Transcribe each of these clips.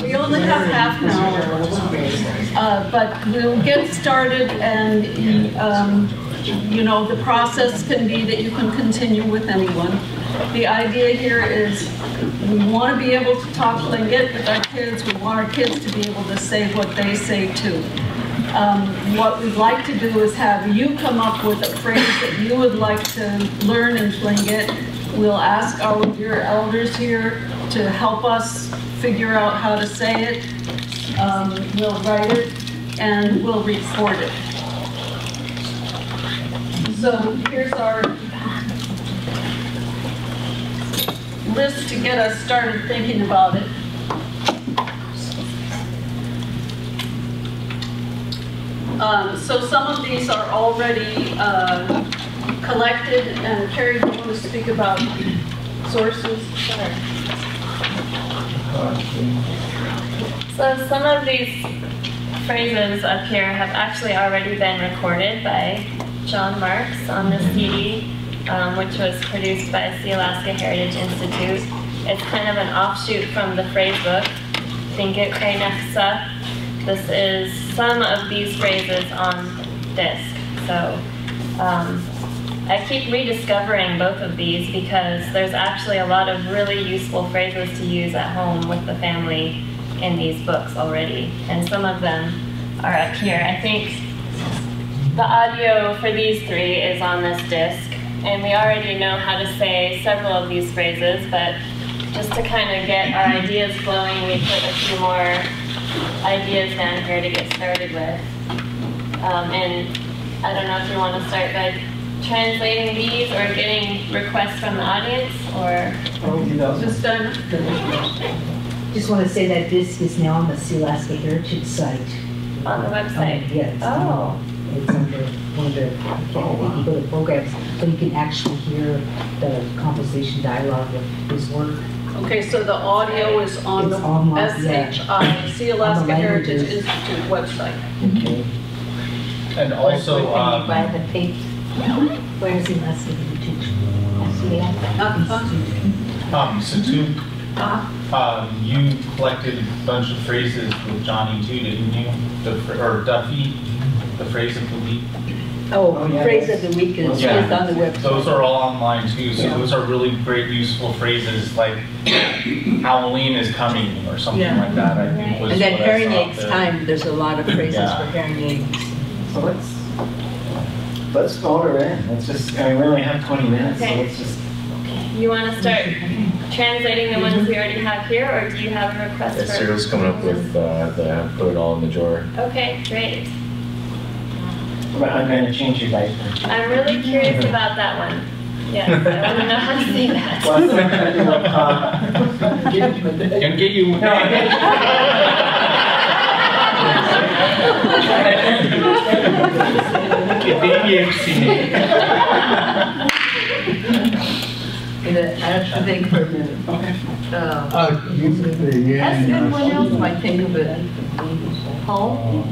We only have half an hour, uh, but we'll get started and, um, you know, the process can be that you can continue with anyone. The idea here is we want to be able to talk Tlingit with our kids. We want our kids to be able to say what they say too. Um, What we'd like to do is have you come up with a phrase that you would like to learn in Tlingit. We'll ask our dear elders here to help us figure out how to say it. Um, We'll write it and we'll record it. So here's our list to get us started thinking about it. Um, So some of these are already uh, collected, and Keri, do you want to speak about sources? So some of these phrases up here have actually already been recorded by John Marks on this CD, um, which was produced by the Sealaska Heritage Institute. It's kind of an offshoot from the phrase book, Thinkit Kreineksa. This is some of these phrases on disc. So um, I keep rediscovering both of these because there's actually a lot of really useful phrases to use at home with the family in these books already. And some of them are up here. I think the audio for these three is on this disc. And we already know how to say several of these phrases, but just to kind of get our ideas flowing, we put a few more ideas down here to get started with. Um, and I don't know if you want to start by translating these or getting requests from the audience or Just done. Just want to say that this is now on the Sealaska Heritage site. on the website. Um, Yes. Oh, It's under one of the, if you go to programs, so you can actually hear the conversation dialogue of his work. Okay, so the audio is on the It's online, yeah. SHI, Alaska On the Heritage. Institute website. Okay. And also, um, By the page, where's the Alaska Heritage? Uh-huh. um, Satu, um, you collected a bunch of phrases with Johnny too, didn't you? The, or Duffy, the phrase of the week. Oh, phrase of the week is, is Yeah. on the website. Those are all online too, so those are really great useful phrases like Halloween is coming or something Yeah. like that, I think was And then what herring eggs time, there's a lot of phrases Yeah. for herring eggs. So let's, Let's motor in. Let's just, I mean, we only have 20 minutes, so let's just. you want to start translating the ones we already have here, or do you have a request Yeah, for? Cyril's coming up with uh, the put it all in the drawer. Okay, great. But I'm going to change your diaper. I'm really curious about that one. Yes, I want to know how to say that. Well, I'm gonna do like, uh, give him a day. Can get. I think for a minute. Uh, Ah, you could, Has yeah. anyone else might think of it? Paul?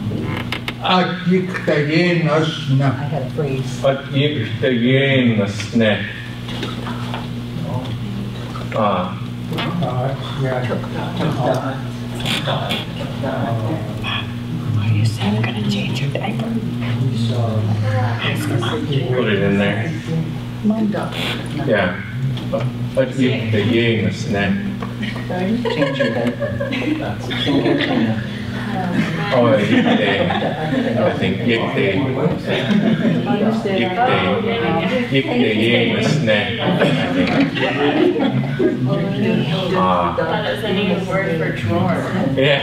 Ah, you could, yeah, no, I no. had a phrase. At gick det genast Ah, Ah, yeah. Put it in there. Yeah. At gick det genast Change your diaper. Oh. I think. Gick det. Gick det genast I think. Ah. A. Yeah.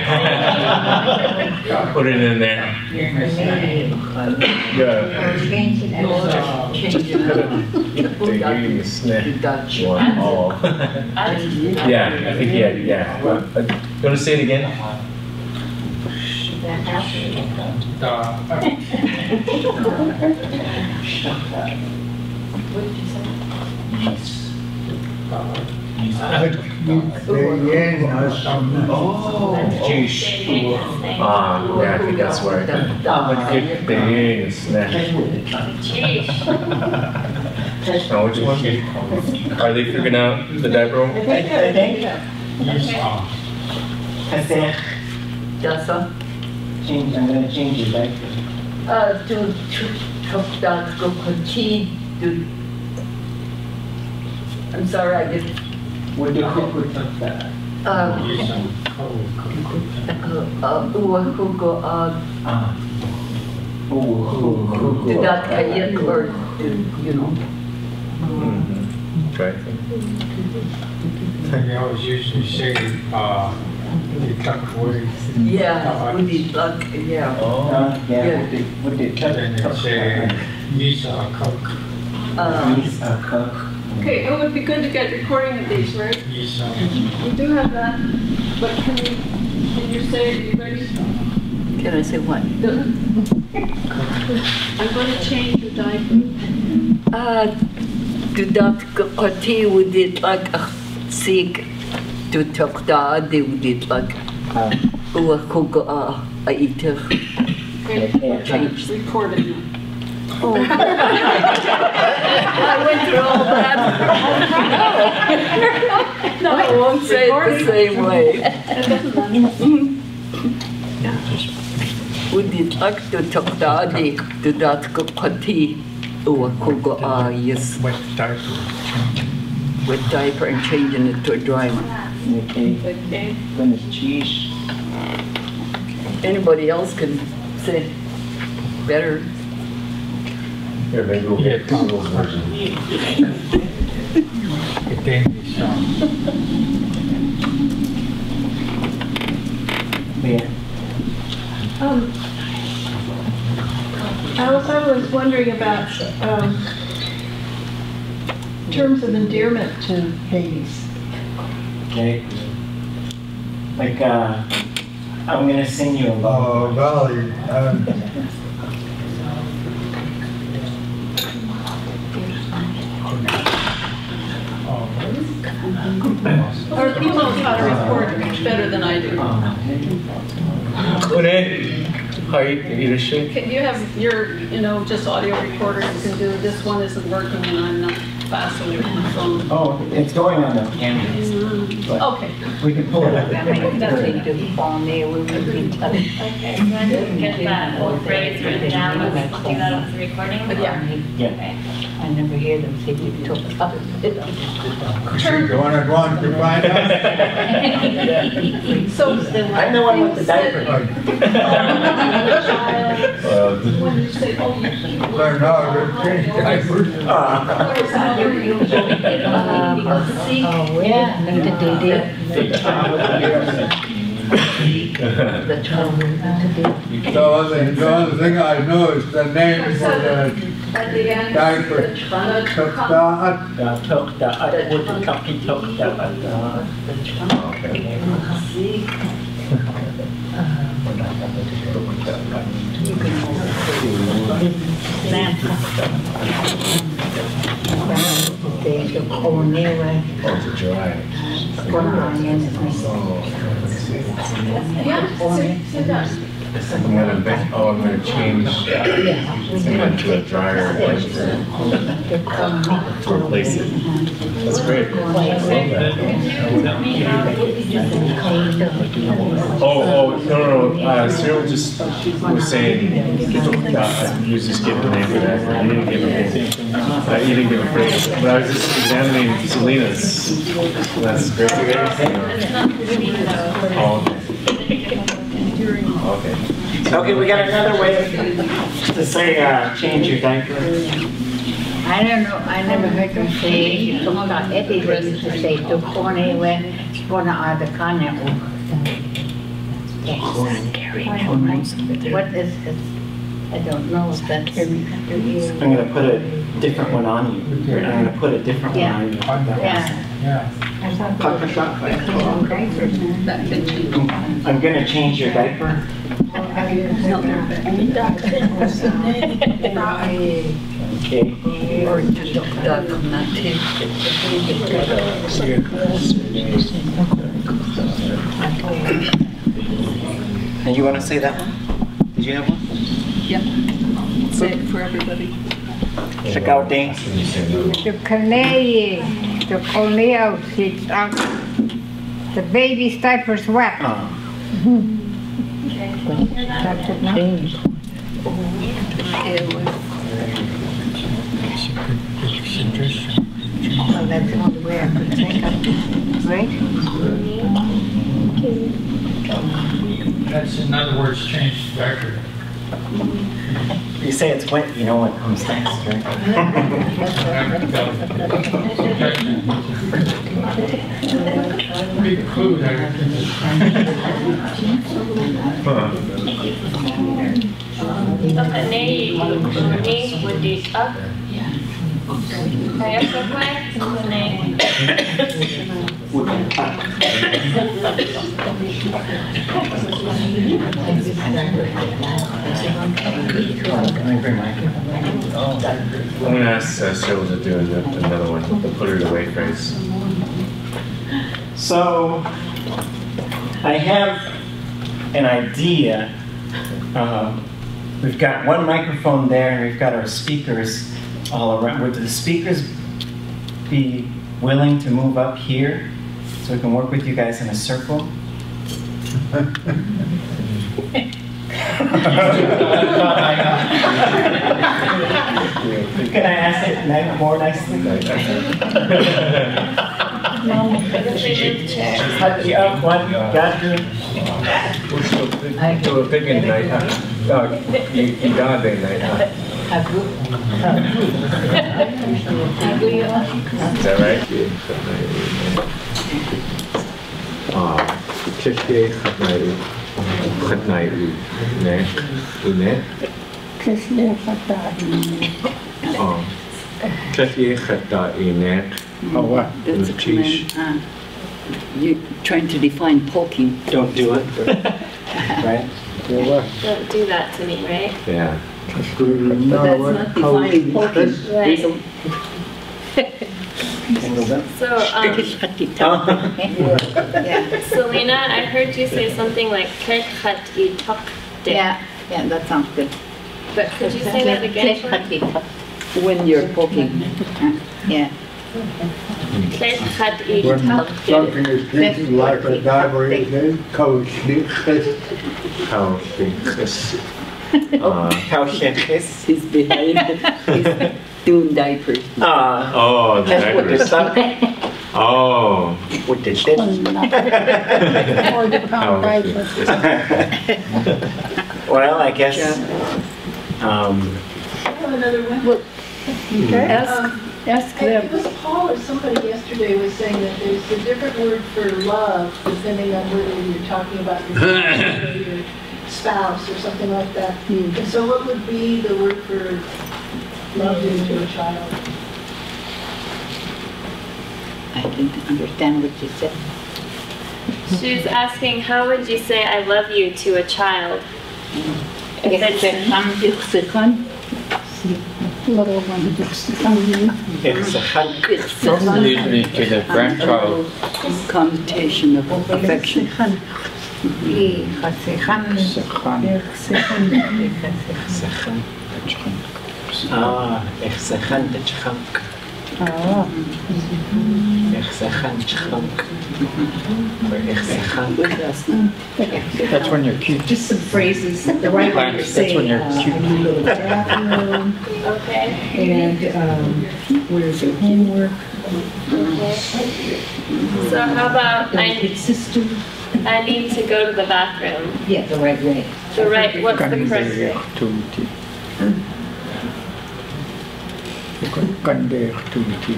Put it in there. Yeah. One. Yeah, I think yeah, yeah. You want to say it again? Ah, you could, yeah, no, no. Jeez. Ah, yeah, I think that's right. Gick det genast Geez. Now, which one? Are they figuring out the diaper? one? I I think, Okay. Kaseh, Dasa, change, I'm gonna change your diaper. uh, to, to, to, that go continue, to, I'm sorry, I did, What do you put that? uh, Isang kaukukutan. uh, uwa hugo, uh, Ah. Oh, who, who, to who? that kayak or, to, you know. Try it. They always used to say, uh, they tuck away. Yeah, with the luck, yeah. Oh. Uh, yeah, Yeah. what did, what did, tuck, Then they tuck, say, Isa cook, Uh, Please, uh, cook. Okay, it would be good to get recording of these, right? Isa. We do have that, but can you, can you say, are you ready? can I say what? I'm going to change your diaper. Uh, to that continue with it like a sick, to talk da, they would it like, Uh, uwa hugo, uh, a. I went through all that. No, I won't say the same way. With it like to talk da, with diaper and changing it to a dry one. Okay, Okay. gonna cheese. Anybody else can say better. Here, maybe we'll get Yeah. Google's version. It then is, um, Yeah. Um, I also was wondering about, um, terms of endearment to babies? Okay. Like, uh, I'm going to sing you a lullaby. Oh, well, you um. Our people know how to record much better than I do. Renee, how you, you just Can you have your, you know, just audio recorder? You can do this one isn't working and I'm not fast with my phone. Oh, it's going on the camera. Okay. We can pull it up. Okay, go ahead and get that whole phrase written down, let's do that with the recording. Yeah. Yeah. I never hear them say you took up. you wanna go on to find out? So. I'm the one with the diaper. 어, When you say, oh, you, you Learn how to change diapers. Ah. The only, the only thing I know is the name for the at the end. diaper. The- Took that, Da, tok, da, at, would uh, the copy tok, da, at, da. oh, to dry. Yeah, sit, sit down. I'm gonna make, oh, I'm gonna change to a dryer to replace it. That's great. Oh, oh, no, no, no, uh, Cyril just was saying, uh, you just give the name for that, you didn't give a name. Uh, you didn't give a phrase, but I was just examining Selena's, that's great. Oh, okay. Okay. Okay, we got another way to say, uh, change your diaper. I don't know, I never heard them say, took the, Eddie they used to say, took corn anywhere, corn out of the corner. What is it? I don't know if that's. I'm gonna put a different one on you. I'm gonna put a different one on you. Yeah. yeah. That can change. I'm gonna change your diaper. Okay. Or to talk that from that. And you wanna say that one? Did you have one? Yeah. Say it for everybody. Check out The canary, the cornea sits up, The baby's diaper's wet. Oh, Okay, can you hear that? That's it now? Well, that's the only way I could think of, right? That's in other words, change the record. You say it's wet, you know what comes next, right? Big clue there. Okay, Nay, Nay would be up. Kaya sa kwe, I'm gonna ask uh, Cyril to do an- another one, put it away phrase. So, I have an idea. Uh, We've got one microphone there, and we've got our speakers all around. Would the speakers be willing to move up here so we can work with you guys in a circle? Can I ask it more nicely? Yeah, one, got you. So we're thinking night, uh, uh, y- Idade night, uh, is that right? Ah, Kishke Khatnai Khatnai Ne Une Ah Kishke Khatta Ine Oh, what? That's a Utish. command. You're trying to define poking. Don't do it. Right? Don't do that to me, right? Yeah But that's not defining poking. Right. So, um, Yeah, Selena, I heard you say something like kek khat i tok de. yeah, yeah, that sounds good. But could you say that again? for me? When you're poking. Yeah. Kek khat i When tok de. something is drinking like a diver is in, coach, How Shikis How shit is? He's behind. He's doing diapers. Ah, Oh that's what the diapers sun, Oh with the shit. How Well, I guess, um, Ask, ask It them. was Paul or somebody yesterday was saying that there's a different word for love depending on whether you're talking about your your spouse or something like that. And so what would be the word for love you to a child? I didn't understand what you said. She's asking, how would you say I love you to a child? If it's- Yuksekan. Little one. it's a hun- Usually to the grandchild. Connotation of affection. Ah, ich sehen den Schrank. Ich sehen Schrank. Or ich sehen. That's when you're cute. Just some phrases, the right way to That's when you're cute. I need a little bathroom, Okay, and, um, where's your homework? okay. So how about Don't I, hit sister. I need to go to the bathroom? Yeah, the right way. The right, what's the correct? Tuti. Gander tuti.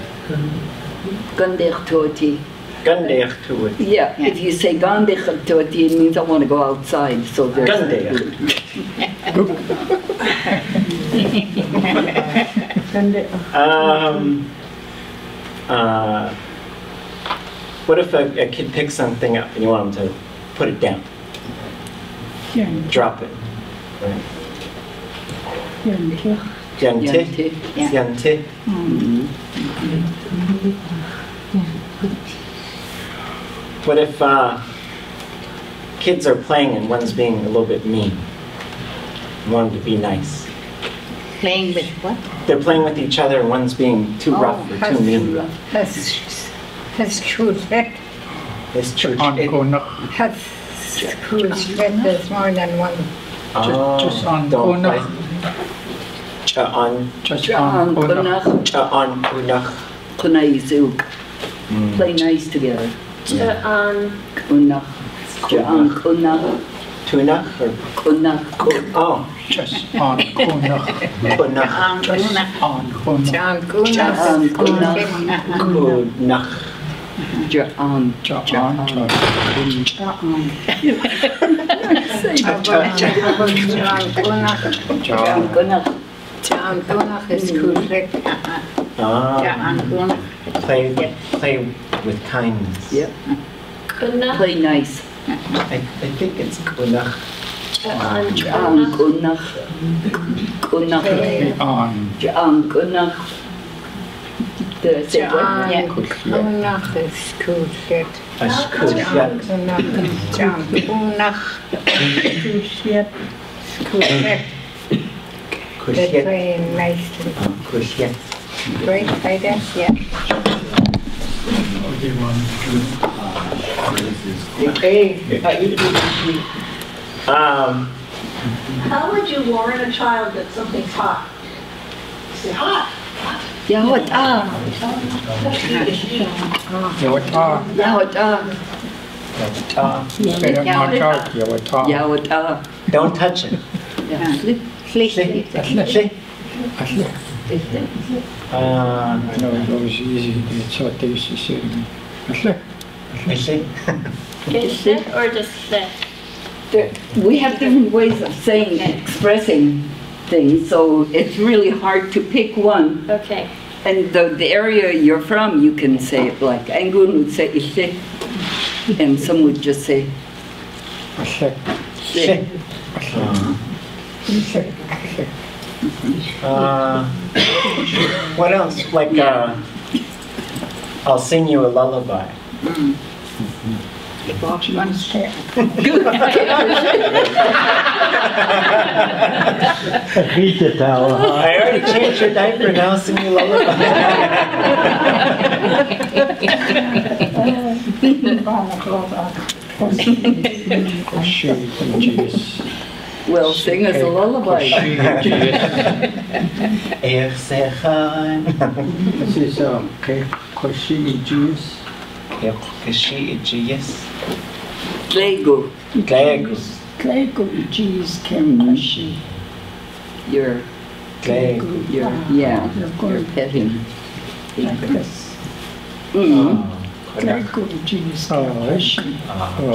Gander tuti. Gander to it. Yeah, if you say gander tuti, it means I want to go outside, so there's. Gander. Um, uh, what if a, a kid picks something up and you want them to put it down? Drop it. Right. Yante. Yante, yeah. Yante. What if uh, kids are playing and one's being a little bit mean? One to be nice. Playing with what? They're playing with each other and one's being too rough or too mean. That's, that's true. It's church. On It- Konuk. Has school split, there's more than one. Oh, just on don't Konuk. Cha'an, Just on Ja'an Konuk. Kunach, Cha'an Kunach. Kunai Zug. Mm. Play nice together. Um, Kunach. Ja'an Kunach, Tunach or, Kunach. oh, Just on Konuk. Kunach. On Kuna, On Konuk. John Kuna. John Kuna. Kunach. Ja'an. Ja'an. John Kuna. Ja'an Kunach. John Kuna is school split. Ah, John Kuna. play, play with kindness. Yep. Kunna, Play nice. I, I think it's Kunach. on Ja'an Kunna, Kunach. Kunach. On. Ja'an Kunach. Did I say what? John Kuna is school split. Ashkushyak. John Kuna. School split. School split. They're Kushyak. playing nicely. Kushyak. Great, I guess, yeah. Um, How would you warn a child that something's hot? Say, hot. Yawata. Yawata. Yawata. uh, Better not talk. Yawata. Yawata. don't touch it. Yeah. Slip. Sleep. See? Uh, I know it was easy. That's what they used to say to me. I see. is it or just the? There- We have different ways of saying, expressing things, so it's really hard to pick one. Okay, And the, the area you're from, you can say it like, Angun would say ishe, and some would just say Ashek. she. Uh, what else? Like, uh, I'll sing you a lullaby. One step. I already changed your diaper, now I'll sing you a Koshi. Jeez. Well, sing us a lullaby. Koshi. Jeez. Echsecha. This is, um, okay. Koshi. Jeez. Kashi Ijiyas. Lego, Glegus. Lego, geez, Kamashi. You're, Gleg. you're, yeah, you're petting. Mm. Oh,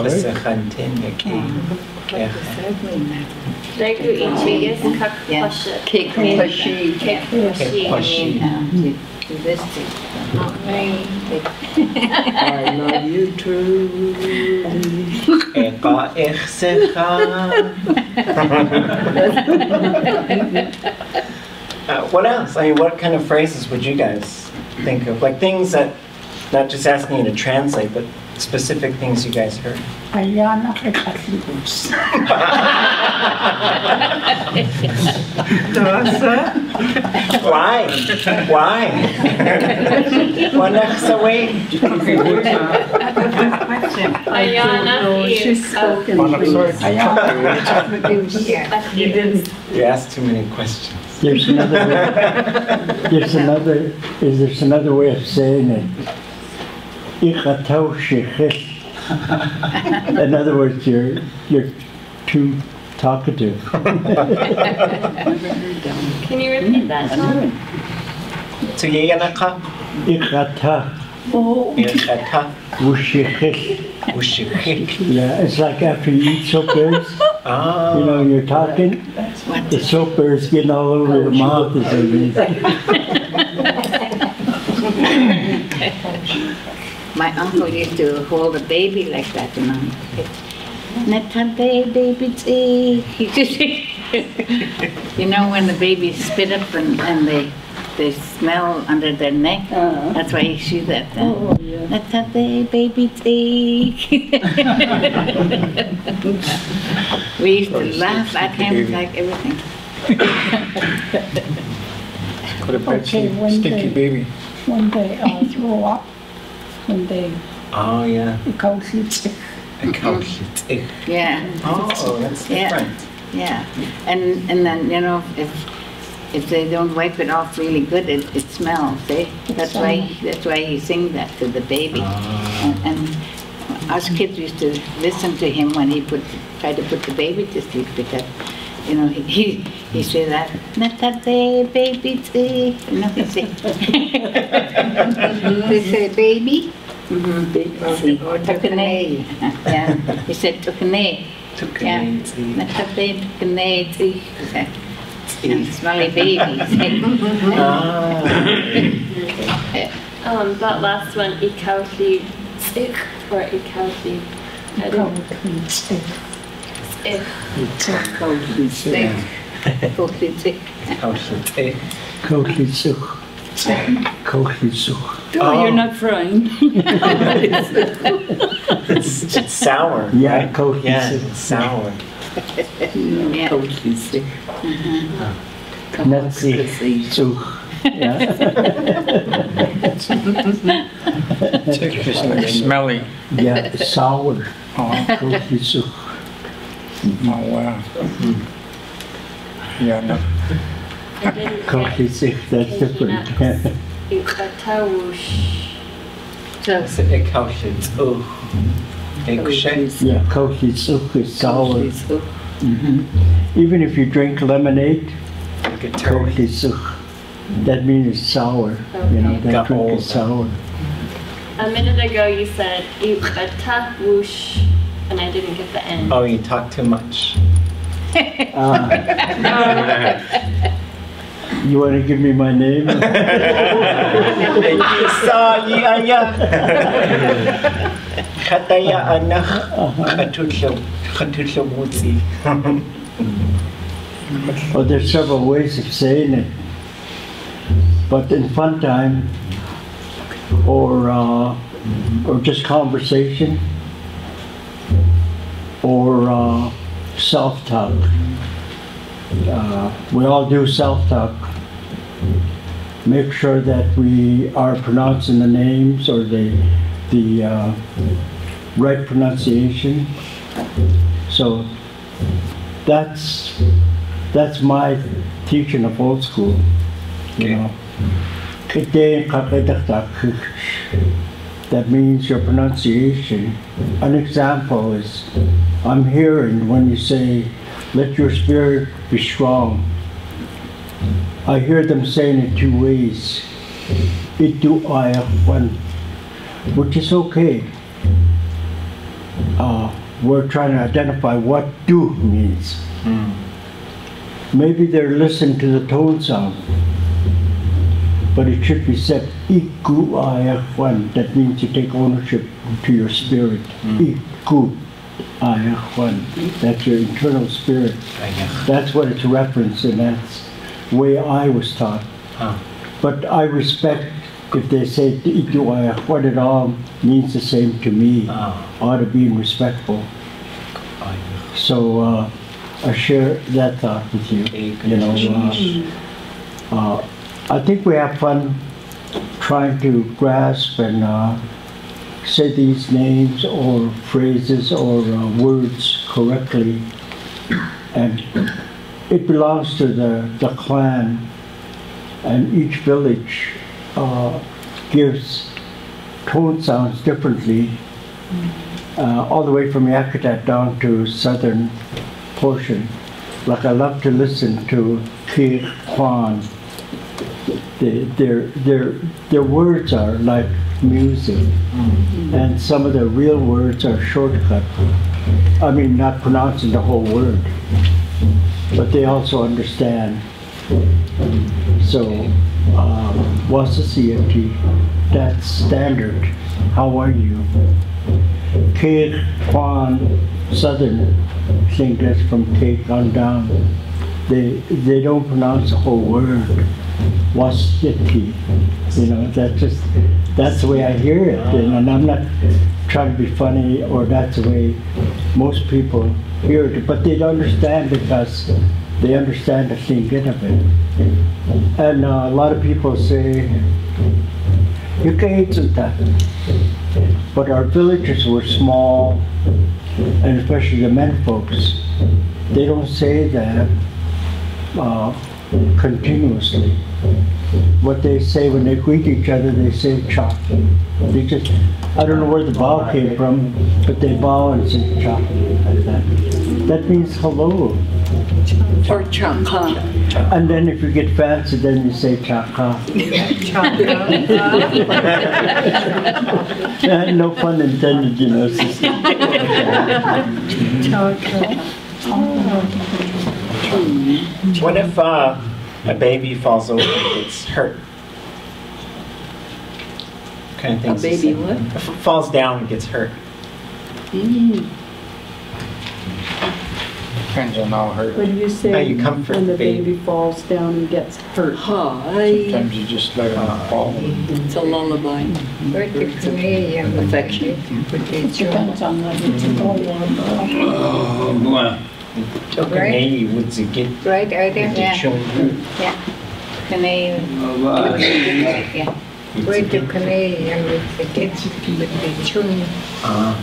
Echsechantin Yaki. Legu ichigis kakpasha. Cake, Kashi. Kakpashi. This thing. I love you truly. Eka Uh, What else? I mean, what kind of phrases would you guys think of? Like things that, not just asking you to translate, but specific things you guys heard. Why? Why? Wanach Saway? Ayana is You didn't. You asked too many questions. There's another, there's another, is there's another way of saying it. Ikatau shechit. In other words, you're, you're too talkative. Can you repeat that, John? So Yayanaka? Ikata Irchata? ushechit. Ushikik. Yeah, it's like after you eat soap bears, you Ah. know, you're talking, the soap bears getting all over your mouth is amazing. My uncle used to hold a baby like that, you know. Natante baby tea. You know when the babies spit up and, and they, they smell under their neck? Uh-huh. That's why you see that. uh, Oh, yeah. Natante baby tea. We used to laugh at him like everything. Put a bed sheet, stinky baby. when they uh, throw up, when they Oh, yeah. Kaushit. A kaushit. Yeah. Oh, that's Yeah. different. Yeah, and, and then, you know, if, if they don't wipe it off really good, it, it smells, eh? That's why, that's why he sings that to the baby. And, and us kids used to listen to him when he put, tried to put the baby to sleep because, you know, he, he say that, not that day, baby, tea," you know, he say. They say, baby? Mhm. Or tukane, yeah, he said tukane. Yeah, not that day, tukane, tea. And Smelly babies. Um, that last one, ikauthi ik or ikauthi. I don't Ik. Kaushit. Kochitsuk. Kochitsuk. Oh, you're ah. not frying. It's, it's sour. Yeah, right? Uh-huh. kaushitsuk. Yeah, it's sour. Yeah. Kaushit. Nazi. Smelly. Yeah, sour. Oh, Kochitsuk. Oh, wow. Yeah, no. I didn't get Kochitsuk, that's different. ikatawush. It's a kaushit. Oh. Kaushit. Yeah, kochitsuk is sour. Mhm. Even if you drink lemonade, Like that means it's sour. You know, that Got drink old. is sour. A minute ago you said ikatawush, and I didn't get the end. Oh, you talk too much. Ah, you want to give me my name? Khataya anak khatutlo khatutlo mutsi. Well, there's several ways of saying it. But in fun time, or, uh, or just conversation, or uh, self-talk. Uh, we all do self-talk. Make sure that we are pronouncing the names or the, the uh, right pronunciation. So that's that's my teaching of old school. You know. Kakadaktak. That means your pronunciation. An example is I'm hearing when you say, let your spirit be strong. I hear them saying it two ways. It do Itu one, which is okay. Uh, we're trying to identify what do means. Maybe they're listening to the tone sound, but it should be said iku one. That means you take ownership to your spirit. Iku one. That's your internal spirit. That's what it's referenced, and that's the way I was taught. But I respect if they say iku what it all means the same to me. Oh. Ought to be respectful. So uh, I share that thought with you. You know, uh, uh, I think we have fun trying to grasp and uh, say these names or phrases or uh, words correctly, and it belongs to the the clan, and each village uh, gives tone sounds differently uh, all the way from Yakutat down to southern portion. Like I love to listen to Ki Kwan. The- Their, their, their words are like music, and some of the real words are shortcut. I mean, not pronouncing the whole word, but they also understand. So, um, Wasasiati, that's standard. How are you? Cape Kwan, southern, I think that's from Cape on down. They, they don't pronounce the whole word. Wasiti, you know, that's just, that's the way I hear it. And, I'm not trying to be funny or that's the way most people hear it, but they don't understand because they understand the thinking of it. And uh, a lot of people say, you can't eat that. But our villages were small, and especially the men folks, they don't say that uh, continuously. What they say when they greet each other, they say chop. They just, I don't know where the bow came from, but they bow and say chop like that. That means hello. Or chaka. And then if you get fancy, then you say chaka. No pun intended, you know. sister. What if uh, a baby falls over and gets hurt? What Kind of things. to baby say? what? If it Falls down and gets hurt. Mm. Depends on how hurt. What do you How you comfort when the the baby. baby falls down and gets hurt? Hi. Sometimes you just let them fall. It's a lullaby. Affection. Depends on whether it's a boy or a Tokanei would get Right there, yeah, yeah. Can I, yeah. Would you Canadian with the kids, with the children. Uh,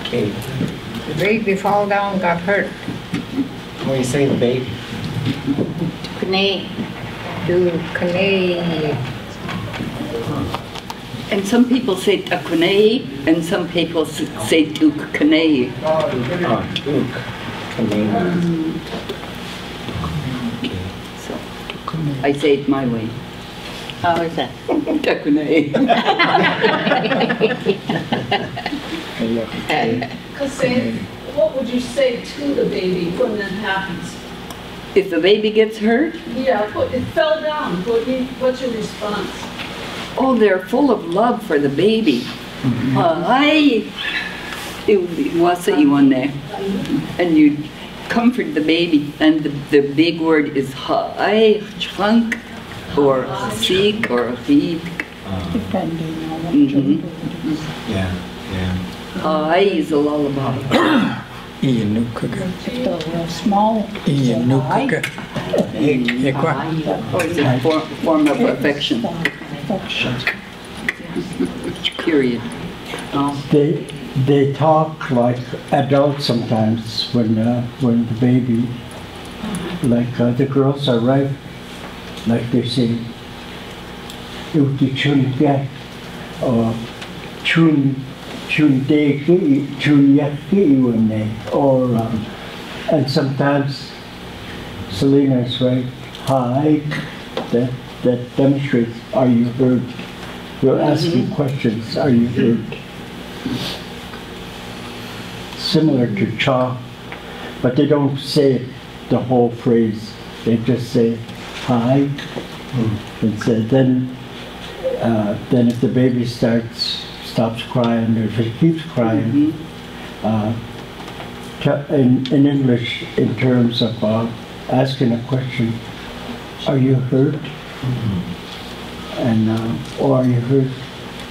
Okay, The baby fall down, got hurt. what you say the baby? Canay, do Canay. And some people say takunei, and some people s- say tukanei. Oh, So I say it my way. How is that? Takunei. Hussein, what would you say to the baby when that happens? If the baby gets hurt, Yeah, it fell down, what do you, what's your response? Oh, they're full of love for the baby. Hi. Wasa iwane. And you comfort the baby, and the, the big word is hi, chunk, or seek, or feed. Depending on what Mhm. gender Yeah, yeah. Hi is a lullaby. Ian Newcook. If they're real small, Ian Hi. Newcook. Hey. Or is it a form, form of affection? Affection. Period. Oh, They, they talk like adults sometimes when, uh, when the baby, like uh, the girls are right, like they say, Uti chun ya, or chun, chun de ki, chun ya ki ne, or, um, and sometimes Selena is right, hi, that, that demonstrates, are you heard? We're asking questions, are you heard? similar to cha, but they don't say the whole phrase. They just say hi, and say, then, uh, then if the baby starts, stops crying, or if it keeps crying, uh, ta- in, in English, in terms of uh, asking a question, are you hurt? And, uh, or are you hurt?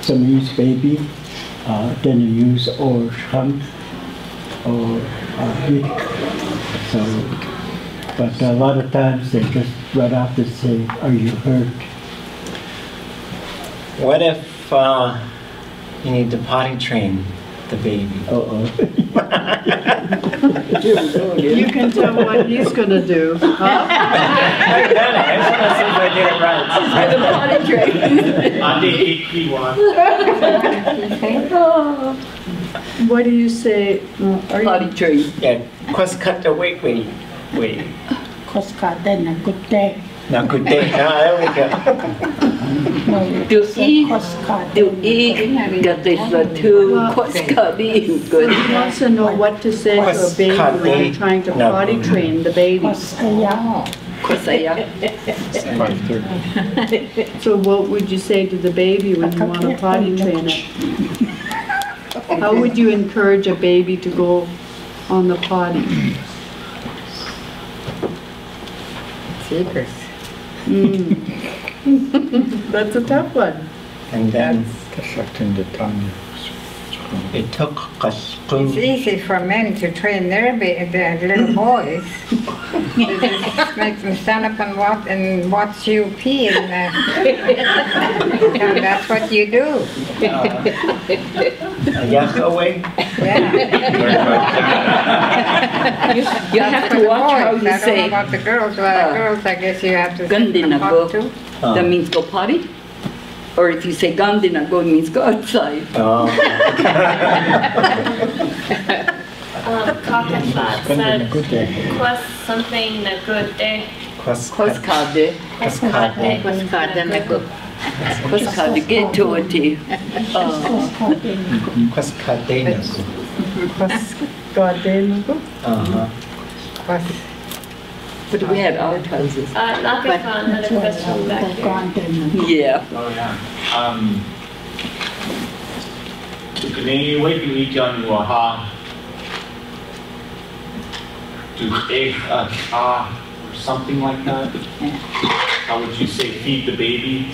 Some use baby, uh, then you use or shunt or uh, hit. So, but a lot of times they just right off to say, are you hurt? What if uh, you need to potty train the baby? Uh-oh. You can tell what he's gonna do, huh? I've done it. I just want to see if I get it right. On the eight one. What do you say? uh, Are potty you, train. Yeah, quest cut the wait, wait, wait. Koskaden, a good day. Now, good day. Ah, there we go. No, you Do say i, Koskaden. do i, gatisa good. He wants to know what to say to a baby when you're trying to No. potty train the baby. Kosaya. Five thirty. So what would you say to the baby when you want to potty train it? How would you encourage a baby to go on the potty? Secrets. Mm. That's a tough one. And then, Reflecting the Tanya. It took us It's easy for men to train their, ba- their little boys. They just Make them stand up and watch, and watch you pee and, uh, and that's what you do. Yahweh. You you have to watch how you I don't know about the girls, well, uh, the girls, I guess you have to. Gandina talk go. to. That means go potty. Or if you say Gandina go, it means go outside. Oh. Um, Cock and Fat said, quest something na good day. Koskade. Koskade. Koskade na go. Koskade, get to it. Quascadenas. Uh-huh. But we had outhouses. Uh, Nakafan had a question back here. Yeah. Oh, yeah. Um, Kene wai ki ikan waha. Do egg a ka or something like that? How would you say feed the baby?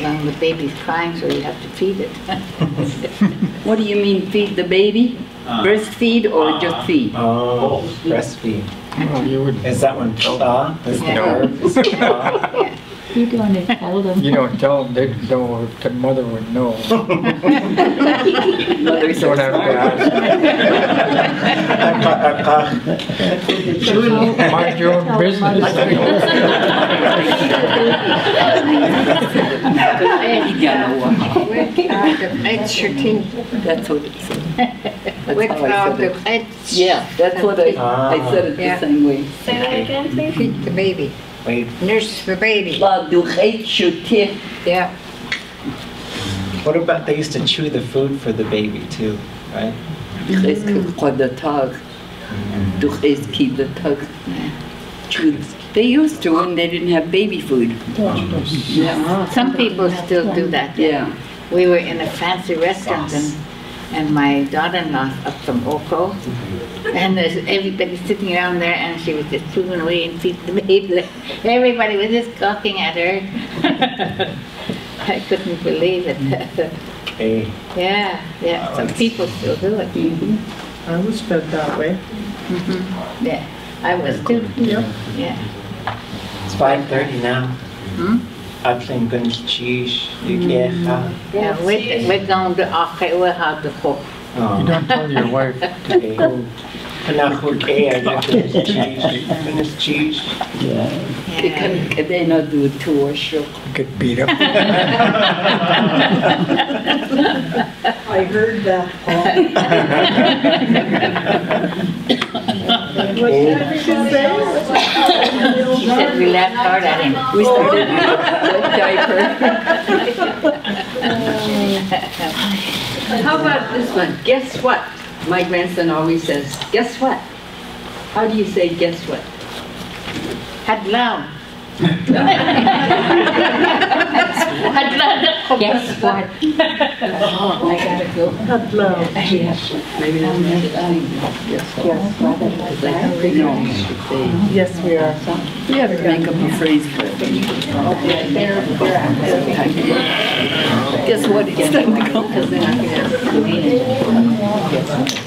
Well, the baby's crying, so you have to feed it. What do you mean feed the baby? Uh, Breastfeed or just feed? Oh, breastfeed. Is that one ta? Is the Yeah. verb? Is it ta? You don't tell them. You don't tell them, they know, the mother would know. Mothers Don't have to ask. Mind your own business. Without the vegetative. That's what it said. That's how I Without said the it. Yeah, that's what I, I said it Yeah. the same way. Say that again, please. Feed the baby. Wait, Nurse the baby. La du chuté. Yeah. what about they used to chew the food for the baby too, right? Est-ce que quoi de tag? Du est qui de tag? Chew- They used to when they didn't have baby food. Yeah. Some people still do that. Yeah. We were in a fancy restaurant and, and my daughter-in-law up from Oko. And there's everybody sitting around there and she was just chewing away and feeding the baby. Everybody was just gawking at her. I couldn't believe it. Hey, Yeah, yeah, some people still do it. I was fed that way. Yeah, I was too. Yep. Yeah. it's five thirty now. Hmm? Atlin guns cheese, you Yeah, we're, we're going to Iowa how to cook. Oh. You don't tell your wife. Panahon kaya na cheese, guns cheese. They can, can they not do it too or sure? Get beat up. I heard that. What did she said we laughed hard at him. We started with diaper. How about this one? Guess what? My grandson always says, guess what? How do you say guess what? Hadlam. Guess what? Oh, I gotta go. Yeah, maybe that's thing. Guess what? Because I have to know. They- Yes, we are. We have to make up a phrase for it. Guess what? It's time to go.